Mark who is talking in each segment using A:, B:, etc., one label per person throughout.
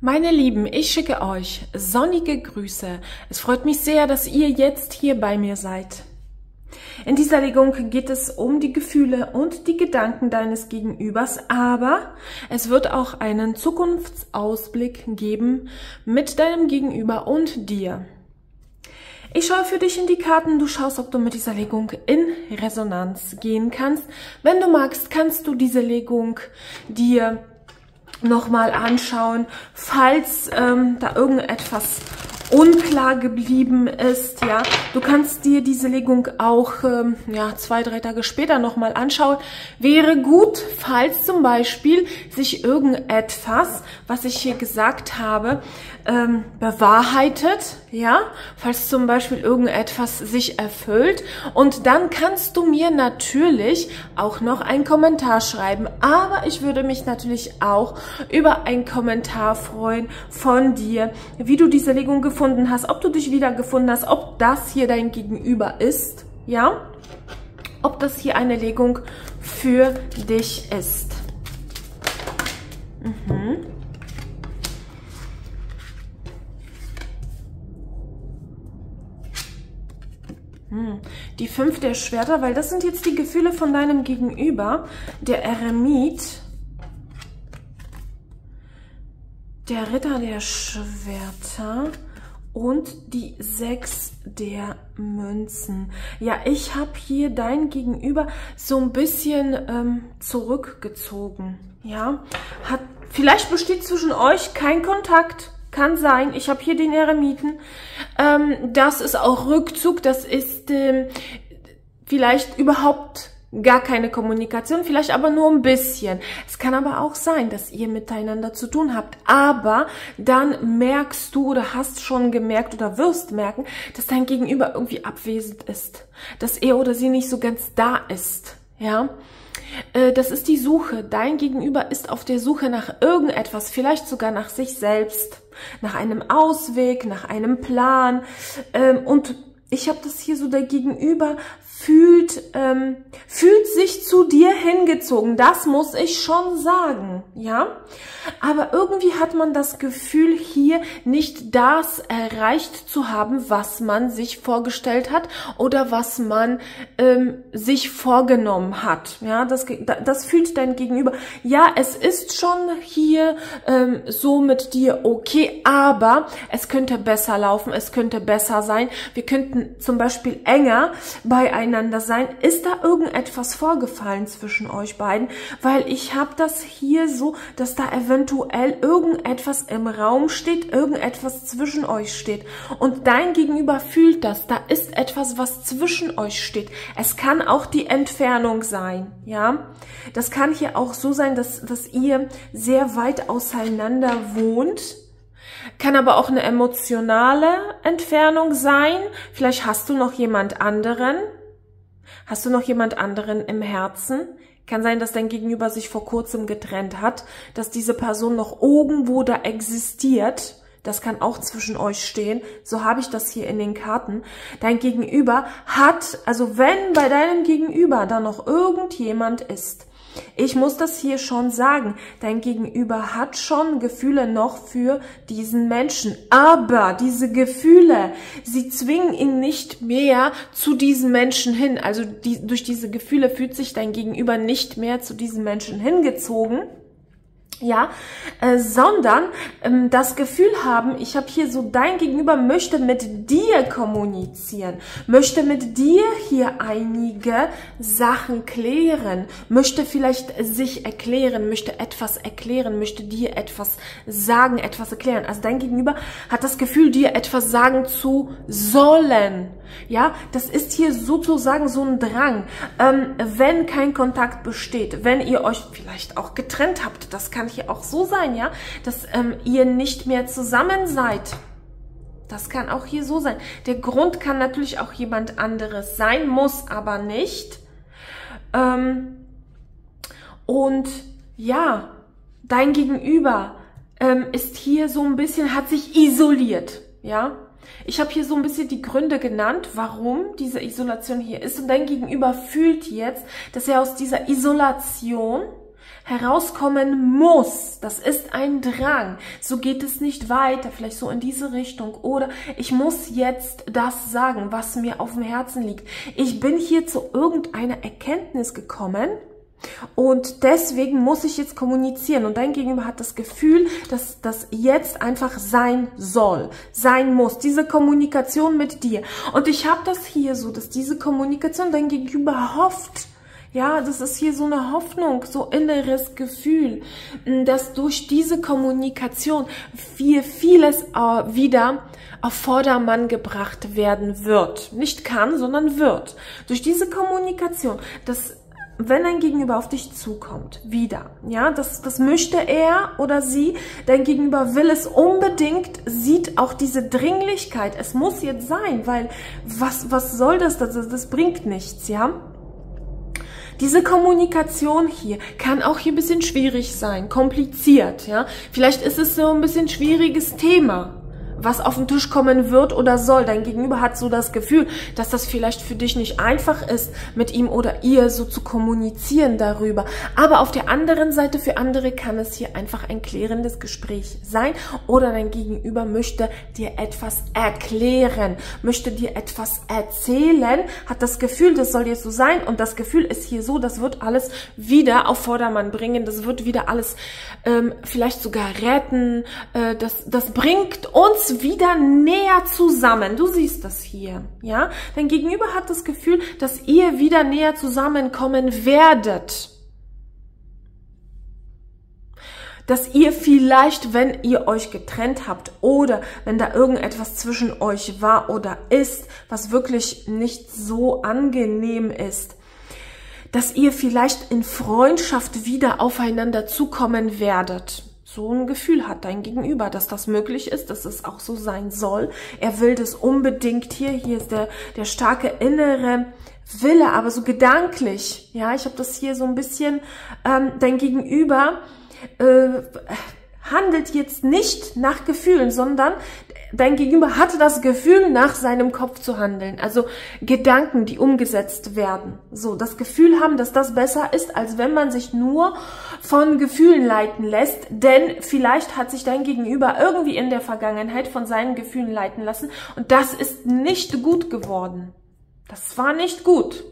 A: Meine Lieben, ich schicke euch sonnige Grüße. Es freut mich sehr, dass ihr jetzt hier bei mir seid. In dieser Legung geht es um die Gefühle und die Gedanken deines Gegenübers, aber es wird auch einen Zukunftsausblick geben mit deinem Gegenüber und dir. Ich schaue für dich in die Karten, du schaust, ob du mit dieser Legung in Resonanz gehen kannst. Wenn du magst, kannst du diese Legung dir nochmal anschauen, falls ähm, da irgendetwas unklar geblieben ist, ja. Du kannst dir diese Legung auch ähm, ja, zwei, drei Tage später nochmal anschauen. Wäre gut, falls zum Beispiel sich irgendetwas, was ich hier gesagt habe, ähm, bewahrheitet, ja, falls zum Beispiel irgendetwas sich erfüllt und dann kannst du mir natürlich auch noch einen Kommentar schreiben, aber ich würde mich natürlich auch über einen Kommentar freuen von dir, wie du diese Legung gefunden hast, ob du dich wiedergefunden hast, ob das hier dein Gegenüber ist, ja, ob das hier eine Legung für dich ist. Mhm. Die fünf der Schwerter, weil das sind jetzt die Gefühle von deinem Gegenüber. Der Eremit. Der Ritter der Schwerter und die sechs der Münzen. Ja, ich habe hier dein Gegenüber so ein bisschen ähm, zurückgezogen. Ja, hat vielleicht besteht zwischen euch kein Kontakt. Kann sein. Ich habe hier den Eremiten. Ähm, das ist auch Rückzug. Das ist ähm, vielleicht überhaupt gar keine Kommunikation, vielleicht aber nur ein bisschen. Es kann aber auch sein, dass ihr miteinander zu tun habt. Aber dann merkst du oder hast schon gemerkt oder wirst merken, dass dein Gegenüber irgendwie abwesend ist. Dass er oder sie nicht so ganz da ist. Ja. Äh, das ist die Suche. Dein Gegenüber ist auf der Suche nach irgendetwas, vielleicht sogar nach sich selbst, nach einem Ausweg, nach einem Plan. Ähm, und ich habe das hier so der Gegenüber fühlt, ähm, fühlt sich zu dir hingezogen. Das muss ich schon sagen, ja. Aber irgendwie hat man das Gefühl, hier nicht das erreicht zu haben, was man sich vorgestellt hat oder was man ähm, sich vorgenommen hat. Ja, das, das fühlt dein Gegenüber. Ja, es ist schon hier ähm, so mit dir okay, aber es könnte besser laufen, es könnte besser sein. Wir könnten zum Beispiel enger bei einem miteinander sein. Ist da irgendetwas vorgefallen zwischen euch beiden? Weil ich habe das hier so, dass da eventuell irgendetwas im Raum steht, irgendetwas zwischen euch steht. Und dein Gegenüber fühlt das. Da ist etwas, was zwischen euch steht. Es kann auch die Entfernung sein, ja. Das kann hier auch so sein, dass, dass ihr sehr weit auseinander wohnt kann aber auch eine emotionale Entfernung sein. Vielleicht hast du noch jemand anderen, Hast du noch jemand anderen im Herzen? Kann sein, dass dein Gegenüber sich vor kurzem getrennt hat, dass diese Person noch irgendwo da existiert. Das kann auch zwischen euch stehen. So habe ich das hier in den Karten. Dein Gegenüber hat, also wenn bei deinem Gegenüber da noch irgendjemand ist, ich muss das hier schon sagen. Dein Gegenüber hat schon Gefühle noch für diesen Menschen. Aber diese Gefühle, sie zwingen ihn nicht mehr zu diesem Menschen hin. Also die, durch diese Gefühle fühlt sich dein Gegenüber nicht mehr zu diesem Menschen hingezogen ja, äh, sondern ähm, das Gefühl haben, ich habe hier so dein Gegenüber möchte mit dir kommunizieren, möchte mit dir hier einige Sachen klären, möchte vielleicht sich erklären, möchte etwas erklären, möchte dir etwas sagen, etwas erklären. Also dein Gegenüber hat das Gefühl, dir etwas sagen zu sollen. Ja, das ist hier sozusagen so ein Drang. Ähm, wenn kein Kontakt besteht, wenn ihr euch vielleicht auch getrennt habt, das kann hier auch so sein, ja, dass ähm, ihr nicht mehr zusammen seid. Das kann auch hier so sein. Der Grund kann natürlich auch jemand anderes sein, muss aber nicht. Ähm, und ja, dein Gegenüber ähm, ist hier so ein bisschen, hat sich isoliert, ja. Ich habe hier so ein bisschen die Gründe genannt, warum diese Isolation hier ist. Und dein Gegenüber fühlt jetzt, dass er aus dieser Isolation herauskommen muss. Das ist ein Drang. So geht es nicht weiter, vielleicht so in diese Richtung. Oder ich muss jetzt das sagen, was mir auf dem Herzen liegt. Ich bin hier zu irgendeiner Erkenntnis gekommen. Und deswegen muss ich jetzt kommunizieren. Und dein Gegenüber hat das Gefühl, dass das jetzt einfach sein soll, sein muss. Diese Kommunikation mit dir. Und ich habe das hier so, dass diese Kommunikation dein Gegenüber hofft, ja, das ist hier so eine Hoffnung, so inneres Gefühl, dass durch diese Kommunikation viel, vieles äh, wieder auf Vordermann gebracht werden wird. Nicht kann, sondern wird. Durch diese Kommunikation, dass wenn ein Gegenüber auf dich zukommt, wieder, ja, das, das möchte er oder sie, dein Gegenüber will es unbedingt, sieht auch diese Dringlichkeit, es muss jetzt sein, weil was, was soll das, das, das bringt nichts, ja. Diese Kommunikation hier kann auch hier ein bisschen schwierig sein, kompliziert, ja. Vielleicht ist es so ein bisschen schwieriges Thema was auf den Tisch kommen wird oder soll. Dein Gegenüber hat so das Gefühl, dass das vielleicht für dich nicht einfach ist, mit ihm oder ihr so zu kommunizieren darüber. Aber auf der anderen Seite für andere kann es hier einfach ein klärendes Gespräch sein oder dein Gegenüber möchte dir etwas erklären, möchte dir etwas erzählen, hat das Gefühl, das soll jetzt so sein und das Gefühl ist hier so, das wird alles wieder auf Vordermann bringen, das wird wieder alles ähm, vielleicht sogar retten, äh, das, das bringt uns wieder näher zusammen. Du siehst das hier, ja? Dein Gegenüber hat das Gefühl, dass ihr wieder näher zusammenkommen werdet. Dass ihr vielleicht, wenn ihr euch getrennt habt oder wenn da irgendetwas zwischen euch war oder ist, was wirklich nicht so angenehm ist, dass ihr vielleicht in Freundschaft wieder aufeinander zukommen werdet so ein Gefühl hat dein Gegenüber, dass das möglich ist, dass es auch so sein soll. Er will das unbedingt hier. Hier ist der, der starke innere Wille, aber so gedanklich. Ja, ich habe das hier so ein bisschen, ähm, dein Gegenüber äh, handelt jetzt nicht nach Gefühlen, sondern dein Gegenüber hatte das Gefühl, nach seinem Kopf zu handeln. Also Gedanken, die umgesetzt werden. So, das Gefühl haben, dass das besser ist, als wenn man sich nur von Gefühlen leiten lässt. Denn vielleicht hat sich dein Gegenüber irgendwie in der Vergangenheit von seinen Gefühlen leiten lassen. Und das ist nicht gut geworden. Das war nicht gut.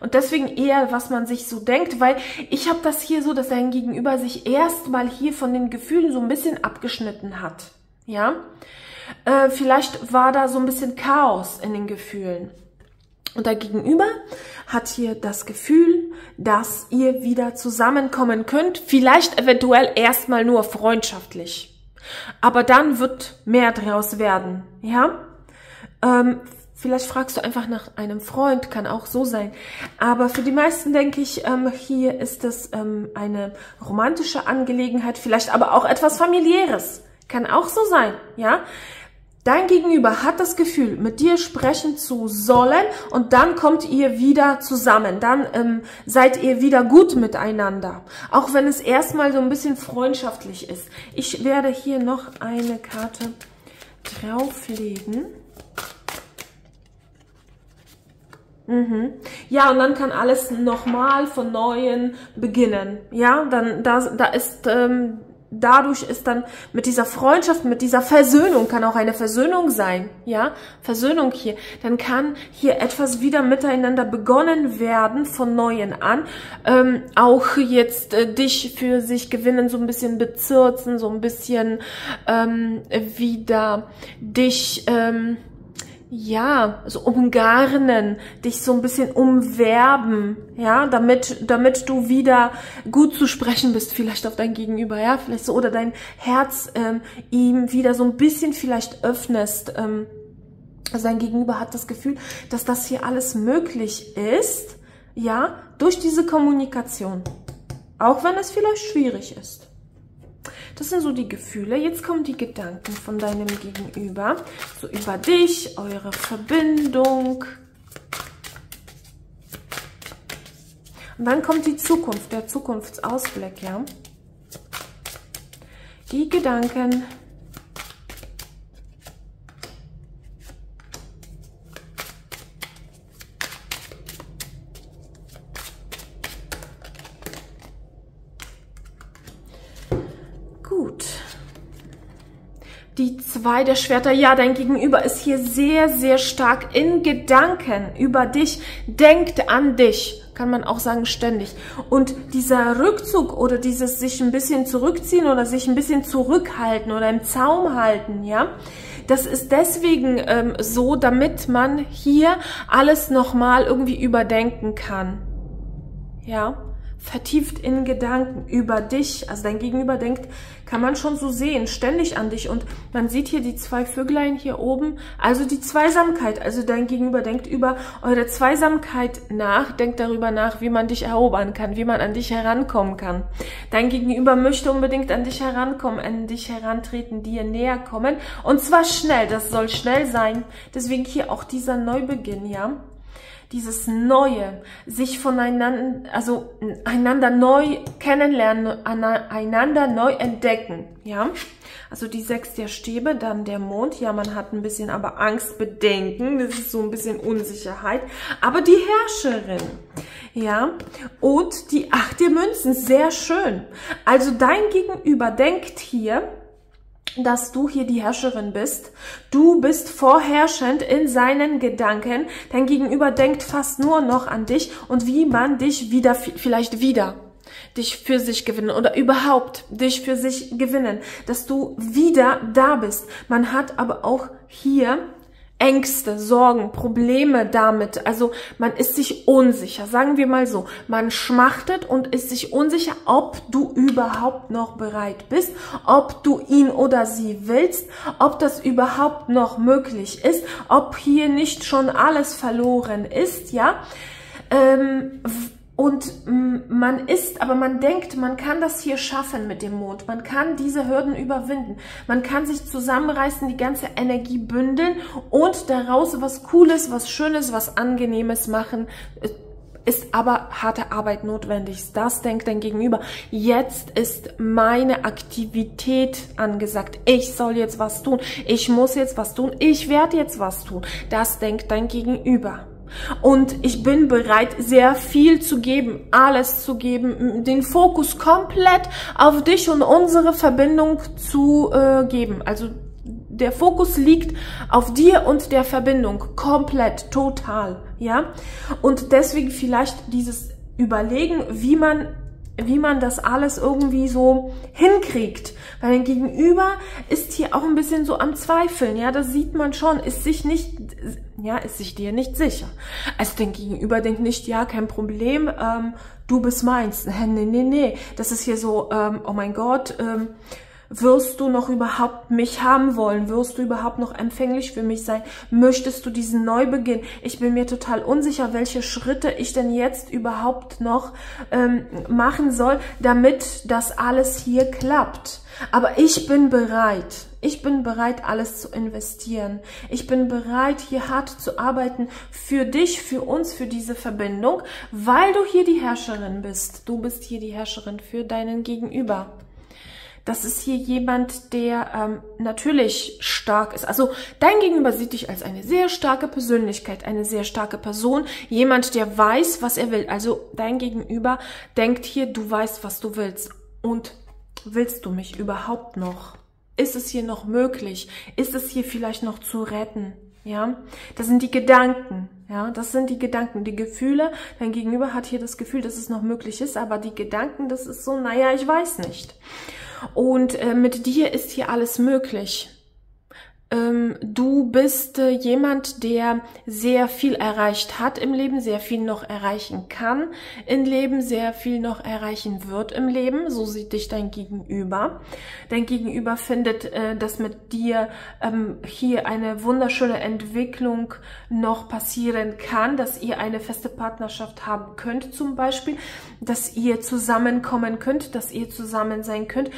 A: Und deswegen eher, was man sich so denkt, weil ich habe das hier so, dass dein Gegenüber sich erstmal hier von den Gefühlen so ein bisschen abgeschnitten hat. Ja, äh, vielleicht war da so ein bisschen Chaos in den Gefühlen. Und der Gegenüber hat hier das Gefühl, dass ihr wieder zusammenkommen könnt, vielleicht eventuell erstmal nur freundschaftlich. Aber dann wird mehr draus werden, ja? Ähm, vielleicht fragst du einfach nach einem Freund, kann auch so sein. Aber für die meisten denke ich, ähm, hier ist es ähm, eine romantische Angelegenheit, vielleicht aber auch etwas familiäres. Kann auch so sein, ja? Dein Gegenüber hat das Gefühl, mit dir sprechen zu sollen und dann kommt ihr wieder zusammen. Dann ähm, seid ihr wieder gut miteinander. Auch wenn es erstmal so ein bisschen freundschaftlich ist. Ich werde hier noch eine Karte drauflegen. Mhm. Ja, und dann kann alles nochmal von Neuem beginnen. Ja, dann da, da ist ähm, dadurch ist dann mit dieser Freundschaft, mit dieser Versöhnung, kann auch eine Versöhnung sein, ja, Versöhnung hier, dann kann hier etwas wieder miteinander begonnen werden von Neuen an, ähm, auch jetzt äh, dich für sich gewinnen, so ein bisschen bezirzen, so ein bisschen ähm, wieder dich ähm, ja, so umgarnen, dich so ein bisschen umwerben, ja, damit, damit du wieder gut zu sprechen bist, vielleicht auf dein Gegenüber, ja, vielleicht so, oder dein Herz ähm, ihm wieder so ein bisschen vielleicht öffnest. Ähm, also dein Gegenüber hat das Gefühl, dass das hier alles möglich ist, ja, durch diese Kommunikation. Auch wenn es vielleicht schwierig ist. Das sind so die Gefühle. Jetzt kommen die Gedanken von deinem Gegenüber. So über dich, eure Verbindung. Und dann kommt die Zukunft, der Zukunftsausblick, ja. Die Gedanken die zwei der Schwerter. Ja, dein Gegenüber ist hier sehr, sehr stark in Gedanken über dich, denkt an dich kann man auch sagen ständig. Und dieser Rückzug oder dieses sich ein bisschen zurückziehen oder sich ein bisschen zurückhalten oder im Zaum halten, ja, das ist deswegen ähm, so, damit man hier alles nochmal irgendwie überdenken kann. Ja vertieft in Gedanken über dich, also dein Gegenüber denkt, kann man schon so sehen, ständig an dich. Und man sieht hier die zwei Vöglein hier oben, also die Zweisamkeit. Also dein Gegenüber denkt über eure Zweisamkeit nach, denkt darüber nach, wie man dich erobern kann, wie man an dich herankommen kann. Dein Gegenüber möchte unbedingt an dich herankommen, an dich herantreten, dir näher kommen. Und zwar schnell, das soll schnell sein. Deswegen hier auch dieser Neubeginn, ja dieses Neue, sich voneinander, also einander neu kennenlernen, einander neu entdecken, ja. Also die sechs der Stäbe, dann der Mond, ja, man hat ein bisschen aber Angst, Bedenken, das ist so ein bisschen Unsicherheit, aber die Herrscherin, ja, und die acht der Münzen, sehr schön. Also dein Gegenüber denkt hier, dass du hier die Herrscherin bist. Du bist vorherrschend in seinen Gedanken. Dein Gegenüber denkt fast nur noch an dich und wie man dich wieder, vielleicht wieder dich für sich gewinnen oder überhaupt dich für sich gewinnen, dass du wieder da bist. Man hat aber auch hier Ängste, Sorgen, Probleme damit. Also man ist sich unsicher, sagen wir mal so. Man schmachtet und ist sich unsicher, ob du überhaupt noch bereit bist, ob du ihn oder sie willst, ob das überhaupt noch möglich ist, ob hier nicht schon alles verloren ist, ja. Ähm, und man ist, aber man denkt, man kann das hier schaffen mit dem Mond. Man kann diese Hürden überwinden. Man kann sich zusammenreißen, die ganze Energie bündeln und daraus was Cooles, was Schönes, was Angenehmes machen. Ist aber harte Arbeit notwendig. Das denkt dein Gegenüber. Jetzt ist meine Aktivität angesagt. Ich soll jetzt was tun. Ich muss jetzt was tun. Ich werde jetzt was tun. Das denkt dein Gegenüber. Und ich bin bereit, sehr viel zu geben, alles zu geben, den Fokus komplett auf dich und unsere Verbindung zu äh, geben. Also der Fokus liegt auf dir und der Verbindung komplett, total, ja. Und deswegen vielleicht dieses Überlegen, wie man wie man das alles irgendwie so hinkriegt. Weil dein Gegenüber ist hier auch ein bisschen so am Zweifeln, ja, das sieht man schon, ist sich nicht, ja, ist sich dir nicht sicher. Also dein Gegenüber denkt nicht, ja, kein Problem, ähm, du bist meins. Nee, nee, nee, das ist hier so, ähm, oh mein Gott, ähm, wirst du noch überhaupt mich haben wollen? Wirst du überhaupt noch empfänglich für mich sein? Möchtest du diesen Neubeginn? Ich bin mir total unsicher, welche Schritte ich denn jetzt überhaupt noch ähm, machen soll, damit das alles hier klappt. Aber ich bin bereit. Ich bin bereit, alles zu investieren. Ich bin bereit, hier hart zu arbeiten für dich, für uns, für diese Verbindung, weil du hier die Herrscherin bist. Du bist hier die Herrscherin für deinen Gegenüber. Das ist hier jemand, der ähm, natürlich stark ist. Also dein Gegenüber sieht dich als eine sehr starke Persönlichkeit, eine sehr starke Person, jemand, der weiß, was er will. Also dein Gegenüber denkt hier, du weißt, was du willst. Und willst du mich überhaupt noch? Ist es hier noch möglich? Ist es hier vielleicht noch zu retten? Ja, das sind die Gedanken. Ja, das sind die Gedanken, die Gefühle. Dein Gegenüber hat hier das Gefühl, dass es noch möglich ist, aber die Gedanken, das ist so, naja, ich weiß nicht. Und äh, mit dir ist hier alles möglich. Ähm, du bist äh, jemand, der sehr viel erreicht hat im Leben, sehr viel noch erreichen kann im Leben, sehr viel noch erreichen wird im Leben. So sieht dich dein Gegenüber. Dein Gegenüber findet, äh, dass mit dir ähm, hier eine wunderschöne Entwicklung noch passieren kann, dass ihr eine feste Partnerschaft haben könnt zum Beispiel, dass ihr zusammenkommen könnt, dass ihr zusammen sein könnt.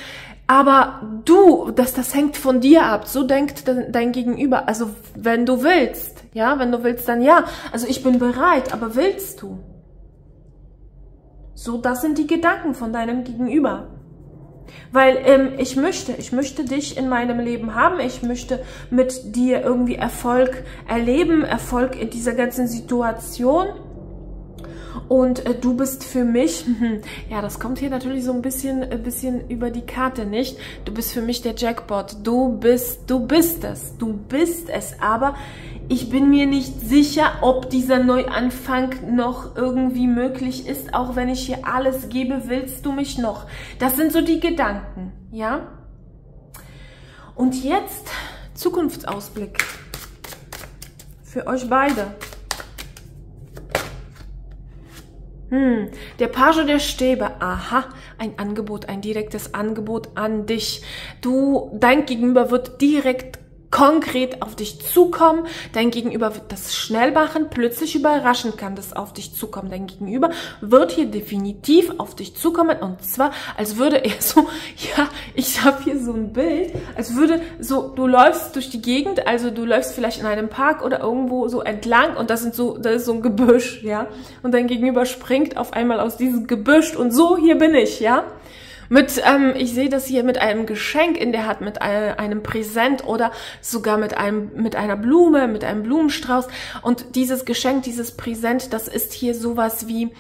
A: Aber du, dass das hängt von dir ab. So denkt dein Gegenüber. Also wenn du willst, ja, wenn du willst, dann ja. Also ich bin bereit, aber willst du? So, das sind die Gedanken von deinem Gegenüber. Weil ähm, ich möchte, ich möchte dich in meinem Leben haben, ich möchte mit dir irgendwie Erfolg erleben, Erfolg in dieser ganzen Situation. Und äh, du bist für mich, ja, das kommt hier natürlich so ein bisschen, ein bisschen über die Karte, nicht? Du bist für mich der Jackpot. Du bist, du bist es. Du bist es. Aber ich bin mir nicht sicher, ob dieser Neuanfang noch irgendwie möglich ist. Auch wenn ich hier alles gebe, willst du mich noch? Das sind so die Gedanken, ja? Und jetzt Zukunftsausblick für euch beide. Hm, der Page der Stäbe. Aha, ein Angebot, ein direktes Angebot an dich. Du, dein Gegenüber wird direkt konkret auf dich zukommen. Dein Gegenüber wird das schnell machen. Plötzlich überraschend kann das auf dich zukommen. Dein Gegenüber wird hier definitiv auf dich zukommen. Und zwar, als würde er so, ja, ich habe hier so ein Bild, als würde so, du läufst durch die Gegend, also du läufst vielleicht in einem Park oder irgendwo so entlang und das sind so, das ist so ein Gebüsch, ja. Und dein Gegenüber springt auf einmal aus diesem Gebüsch und so, hier bin ich, ja mit, ähm, ich sehe das hier mit einem Geschenk in der Hand, mit einem Präsent oder sogar mit einem, mit einer Blume, mit einem Blumenstrauß. Und dieses Geschenk, dieses Präsent, das ist hier sowas wie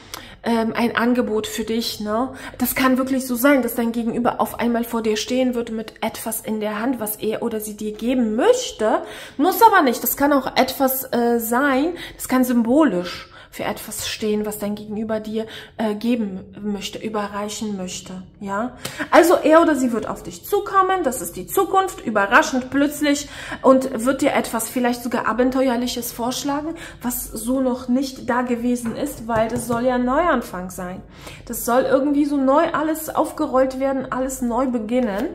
A: ähm, ein Angebot für dich. Ne? Das kann wirklich so sein, dass dein Gegenüber auf einmal vor dir stehen wird mit etwas in der Hand, was er oder sie dir geben möchte. Muss aber nicht. Das kann auch etwas äh, sein. Das kann symbolisch für etwas stehen, was dein Gegenüber dir äh, geben möchte, überreichen möchte. Ja, also er oder sie wird auf dich zukommen. Das ist die Zukunft, überraschend, plötzlich und wird dir etwas vielleicht sogar abenteuerliches vorschlagen, was so noch nicht da gewesen ist, weil das soll ja ein Neuanfang sein. Das soll irgendwie so neu alles aufgerollt werden, alles neu beginnen.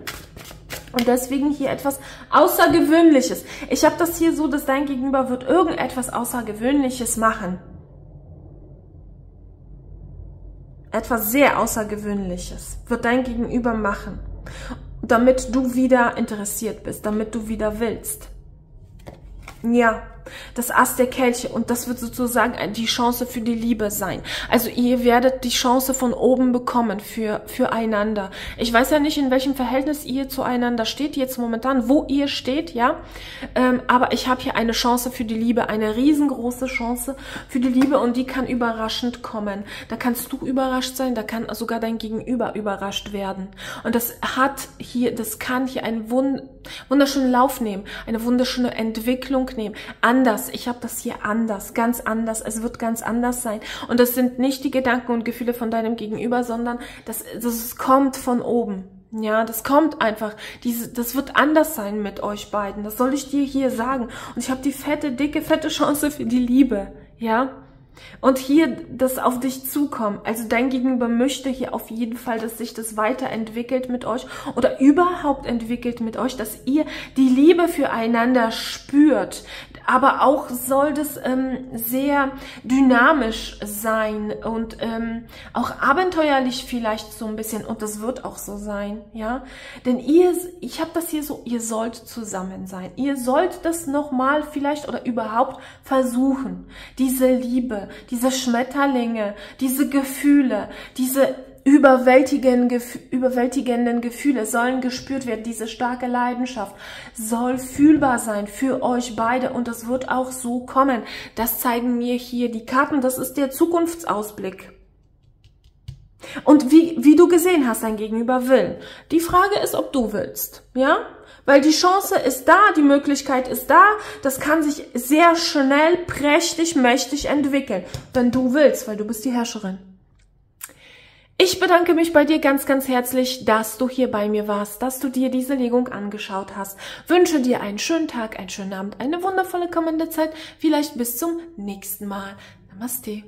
A: Und deswegen hier etwas Außergewöhnliches. Ich habe das hier so, dass dein Gegenüber wird irgendetwas Außergewöhnliches machen. Etwas sehr Außergewöhnliches wird dein Gegenüber machen, damit du wieder interessiert bist, damit du wieder willst. Ja, das Ass der Kelche und das wird sozusagen die Chance für die Liebe sein. Also ihr werdet die Chance von oben bekommen für füreinander. Ich weiß ja nicht, in welchem Verhältnis ihr zueinander steht jetzt momentan, wo ihr steht, ja. Ähm, aber ich habe hier eine Chance für die Liebe, eine riesengroße Chance für die Liebe und die kann überraschend kommen. Da kannst du überrascht sein, da kann sogar dein Gegenüber überrascht werden. Und das hat hier, das kann hier einen wund wunderschönen Lauf nehmen, eine wunderschöne Entwicklung nehmen. An anders. Ich habe das hier anders, ganz anders. Es wird ganz anders sein. Und das sind nicht die Gedanken und Gefühle von deinem Gegenüber, sondern das, das kommt von oben. Ja, das kommt einfach. Diese, das wird anders sein mit euch beiden. Das soll ich dir hier sagen. Und ich habe die fette, dicke, fette Chance für die Liebe. Ja. Und hier das auf dich zukommen. Also dein Gegenüber möchte hier auf jeden Fall, dass sich das weiterentwickelt mit euch oder überhaupt entwickelt mit euch, dass ihr die Liebe füreinander spürt. Aber auch soll das ähm, sehr dynamisch sein und ähm, auch abenteuerlich vielleicht so ein bisschen. Und das wird auch so sein, ja. Denn ihr, ich habe das hier so, ihr sollt zusammen sein. Ihr sollt das nochmal vielleicht oder überhaupt versuchen. Diese Liebe, diese Schmetterlinge, diese Gefühle, diese überwältigenden, Gefühle sollen gespürt werden. Diese starke Leidenschaft soll fühlbar sein für euch beide und das wird auch so kommen. Das zeigen mir hier die Karten. Das ist der Zukunftsausblick. Und wie, wie du gesehen hast, dein Gegenüber will. Die Frage ist, ob du willst. Ja? Weil die Chance ist da, die Möglichkeit ist da, das kann sich sehr schnell, prächtig, mächtig entwickeln, wenn du willst, weil du bist die Herrscherin. Ich bedanke mich bei dir ganz, ganz herzlich, dass du hier bei mir warst, dass du dir diese Legung angeschaut hast. Wünsche dir einen schönen Tag, einen schönen Abend, eine wundervolle kommende Zeit. Vielleicht bis zum nächsten Mal. Namaste.